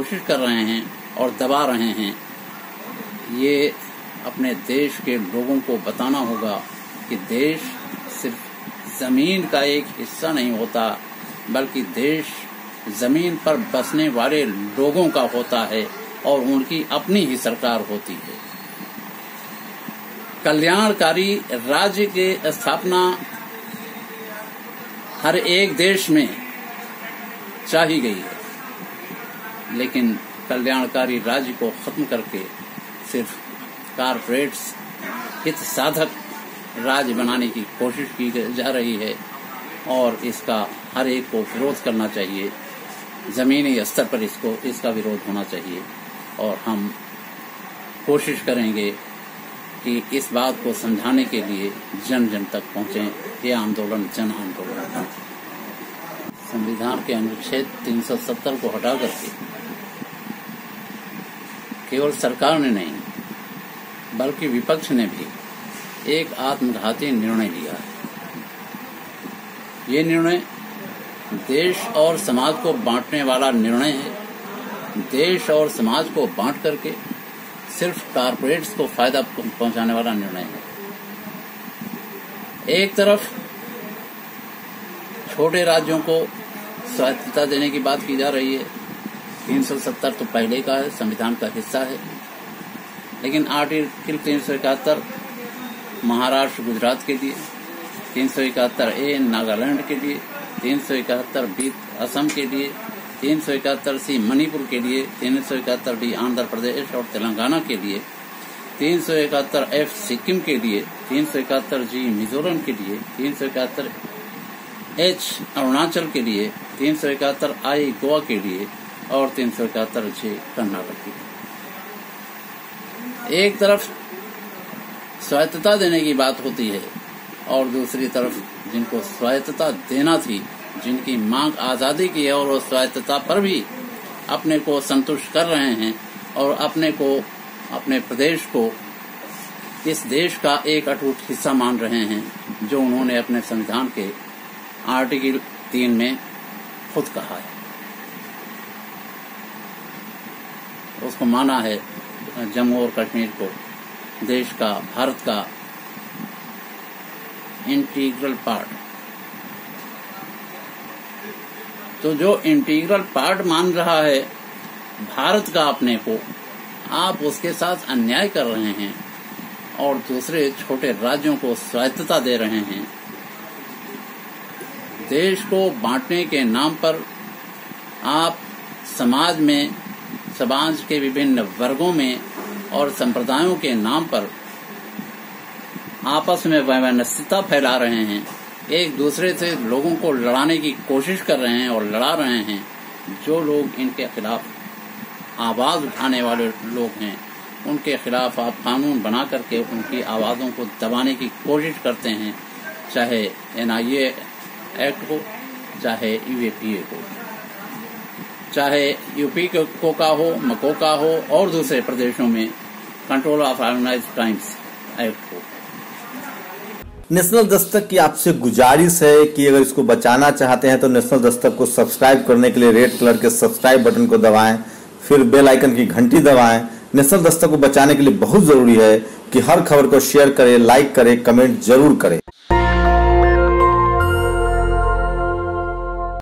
कोशिश कर रहे हैं और दबा रहे हैं। ये अपने देश के लोगों को बताना होगा कि देश सिर्फ़ ज़मीन का एक हिस्सा नहीं होता, बल्कि देश ज़मीन पर बसने वाले लोगों का होता है और उनकी अपनी ही सरकार होती है। कल्याणकारी राज्य के स्थापना हर एक देश में चाही गई है। लेकिन कल्याणकारी राज्य को खत्म करके सिर्फ़ कारपोरेट्स हित साधक राज्य बनाने की कोशिश की जा रही है और इसका हर एक को विरोध करना चाहिए। जमीनी स्तर पर इसको, इसका विरोध होना चाहिए। और हम कोशिश करेंगे कि इस बात को समझाने के लिए जन जन तक पहुँचे। ये आंदोलन जन आंदोलन संविधान के अनुच्छेद 370 को हटा करके केवल सरकार ने नहीं, बल्कि विपक्ष ने भी एक आत्मघाती निर्णय लिया है। ये निर्णय देश और समाज को बांटने वाला निर्णय है। देश और समाज को बांट करके सिर्फ़ कारपोरेट्स को फ़ायदा पहुँचाने वाला निर्णय है। एक तरफ़ छोटे राज्यों को स्वायत्तता देने की बात की जा रही है 370 तो पहले का है संविधान का हिस्सा है लेकिन आर्टिकल तीन सौ इकहत्तर महाराष्ट्र गुजरात के लिए तीन सौ इकहत्तर ए नागालैंड के लिए तीन सौ इकहत्तर बी असम के लिए तीन सौ इकहत्तर सी मणिपुर के लिए तीन सौ इकहत्तर डी आंध्र प्रदेश और तेलंगाना के लिए तीन सौ इकहत्तर एफ़ सिक्किम के लिए तीन सौ इकहत्तर जी मिजोरम के लिए तीन सौ इकहत्तर एच अरुणाचल के लिए तीन सौ इकहत्तर आई गोवा के लिए और तीन सौ इकहत्तर जे कर्नाटक के एक तरफ़ स्वायत्तता देने की बात होती है और दूसरी तरफ़ जिनको स्वायत्तता देना थी, जिनकी मांग आज़ादी की है और वो स्वायत्तता पर भी अपने को संतुष्ट कर रहे हैं और अपने को, अपने प्रदेश को, इस देश का एक अटूट हिस्सा मान रहे हैं, जो उन्होंने अपने संविधान के आर्टिकल तीन में खुद कहा है। उसको माना है जम्मू और कश्मीर को। देश का, भारत का इंटीग्रल पार्ट तो जो इंटीग्रल पार्ट मान रहा है, भारत का अपने को, आप उसके साथ अन्याय कर रहे हैं और दूसरे छोटे राज्यों को स्वायत्तता दे रहे हैं। देश को बांटने के नाम पर आप समाज में समाज के विभिन्न वर्गों में और संप्रदायों के नाम पर आपस में वैमनस्यता फैला रहे हैं। एक दूसरे से लोगों को लड़ाने की कोशिश कर रहे हैं और लड़ा रहे हैं। जो लोग इनके खिलाफ आवाज़ उठाने वाले लोग हैं, उनके खिलाफ आप कानून बना करके उनकी आवाजों को दबाने की कोशिश करते हैं, चाहे एनआईए एक्ट हो, चाहे यूएपीए हो। चाहे यूपी को, का हो मको का हो, और दूसरे प्रदेशों में control of organize crimes act हो नेशनल दस्तक की आपसे गुजारिश है कि अगर इसको बचाना चाहते हैं तो नेशनल दस्तक को सब्सक्राइब करने के लिए रेड कलर के सब्सक्राइब बटन को दबाएँ, फिर बेल आइकन की घंटी दबाएँ। नेशनल दस्तक को बचाने के लिए बहुत ज़रूरी है कि हर खबर को शेयर करें लाइक करें कमेंट ज़रूर करें।